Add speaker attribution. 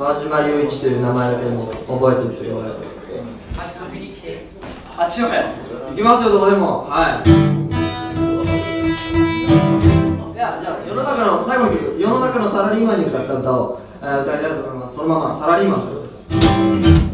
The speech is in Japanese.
Speaker 1: 和島雄一という名前だけでも覚えていってもらえたら
Speaker 2: あっちのや
Speaker 1: 行きますよどこでもはい。いやじゃあ世の中の最後の曲世の中のサラリーマンに歌った歌を、えー歌いたいと思います。そのままサラリーマンということです。